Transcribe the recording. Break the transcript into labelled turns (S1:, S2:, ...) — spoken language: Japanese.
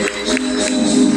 S1: うん。